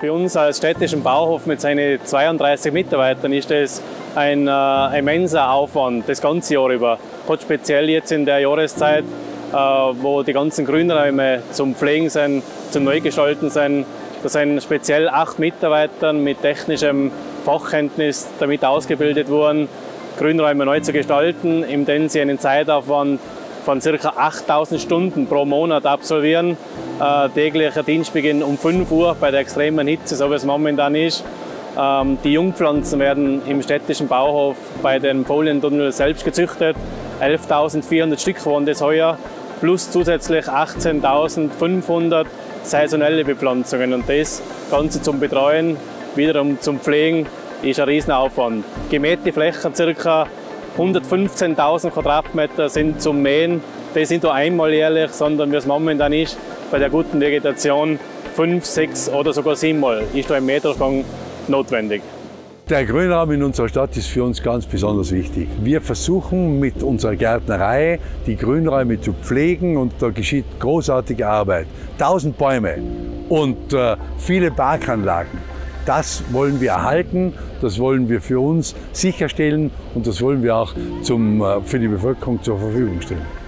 Für uns als städtischen Bauhof mit seinen 32 Mitarbeitern ist das ein äh, immenser Aufwand das ganze Jahr über. Gerade speziell jetzt in der Jahreszeit, äh, wo die ganzen Grünräume zum Pflegen sind, zum Neugestalten sind. Da sind speziell acht Mitarbeiter mit technischem Fachkenntnis damit ausgebildet worden, Grünräume neu zu gestalten, indem sie einen Zeitaufwand von ca. 8000 Stunden pro Monat absolvieren. Äh, täglicher Dienstbeginn um 5 Uhr bei der extremen Hitze, so wie es momentan ist. Ähm, die Jungpflanzen werden im städtischen Bauhof bei den Folientunnel selbst gezüchtet. 11.400 Stück waren das heuer, plus zusätzlich 18.500 saisonelle Bepflanzungen. Und das Ganze zum Betreuen, wiederum zum Pflegen, ist ein Riesenaufwand. Gemähte Flächen ca. 115.000 Quadratmeter sind zum Mähen. Das sind nur einmal jährlich, sondern wie es momentan ist, bei der guten Vegetation fünf, sechs oder sogar siebenmal ist da ein Mähdurchgang notwendig. Der Grünraum in unserer Stadt ist für uns ganz besonders wichtig. Wir versuchen mit unserer Gärtnerei die Grünräume zu pflegen und da geschieht großartige Arbeit. Tausend Bäume und äh, viele Parkanlagen. Das wollen wir erhalten, das wollen wir für uns sicherstellen und das wollen wir auch zum, äh, für die Bevölkerung zur Verfügung stellen.